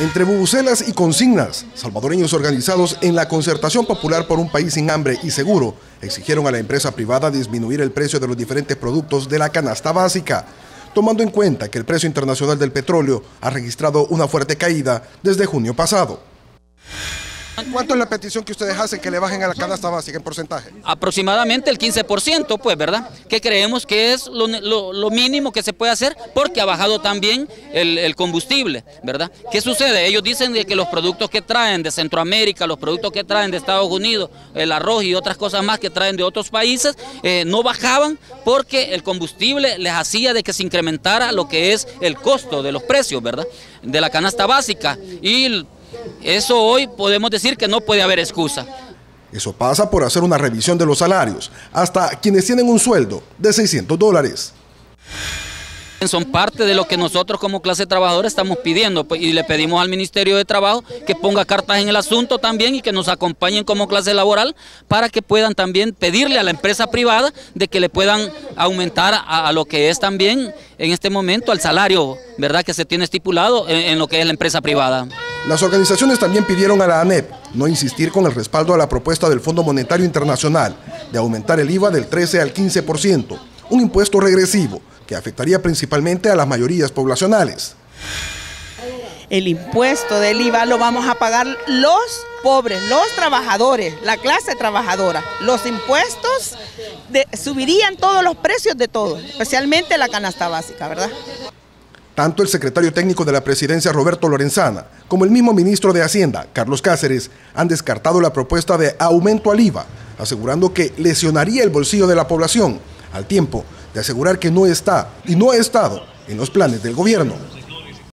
Entre bubucelas y consignas, salvadoreños organizados en la concertación popular por un país sin hambre y seguro exigieron a la empresa privada disminuir el precio de los diferentes productos de la canasta básica, tomando en cuenta que el precio internacional del petróleo ha registrado una fuerte caída desde junio pasado. ¿Cuánto es la petición que ustedes hacen que le bajen a la canasta básica en porcentaje? Aproximadamente el 15%, pues, ¿verdad? Que creemos que es lo, mínimo que se puede hacer porque ha bajado también el, combustible, ¿verdad? ¿Qué sucede? Ellos dicen que los productos que traen de Centroamérica, los productos que traen de Estados Unidos, el arroz y otras cosas más que traen de otros países, eh, no bajaban porque el combustible les hacía de que se incrementara lo que es el costo de los precios, ¿verdad? De la canasta básica. Y eso hoy podemos decir que no puede haber excusa. Eso pasa por hacer una revisión de los salarios, hasta quienes tienen un sueldo de 600 dólares. Son parte de lo que nosotros como clase trabajadora estamos pidiendo pues, y le pedimos al Ministerio de Trabajo que ponga cartas en el asunto también y que nos acompañen como clase laboral para que puedan también pedirle a la empresa privada de que le puedan aumentar a, lo que es también en este momento al salario verdad que se tiene estipulado en lo que es la empresa privada. Las organizaciones también pidieron a la ANEP no insistir con el respaldo a la propuesta del Fondo Monetario Internacional de aumentar el IVA del 13 al 15%, un impuesto regresivo que afectaría principalmente a las mayorías poblacionales. El impuesto del IVA lo vamos a pagar los pobres, los trabajadores, la clase trabajadora. Los impuestos subirían todos los precios de todo, especialmente la canasta básica, ¿verdad? Tanto el secretario técnico de la presidencia Roberto Lorenzana como el mismo ministro de Hacienda, Carlos Cáceres, han descartado la propuesta de aumento al IVA, asegurando que lesionaría el bolsillo de la población, al tiempo de asegurar que no está y no ha estado en los planes del gobierno.